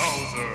Bowser!